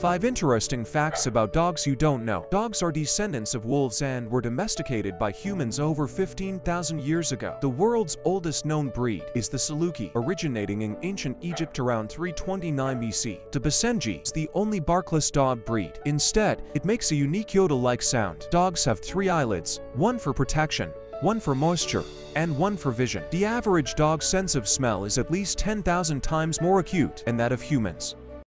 5 interesting facts about dogs you don't know. Dogs are descendants of wolves and were domesticated by humans over 15,000 years ago. The world's oldest known breed is the Saluki, originating in ancient Egypt around 329 BC. The Basenji is the only barkless dog breed. Instead, it makes a unique yodel-like sound. Dogs have three eyelids, one for protection, one for moisture, and one for vision. The average dog's sense of smell is at least 10,000 times more acute than that of humans.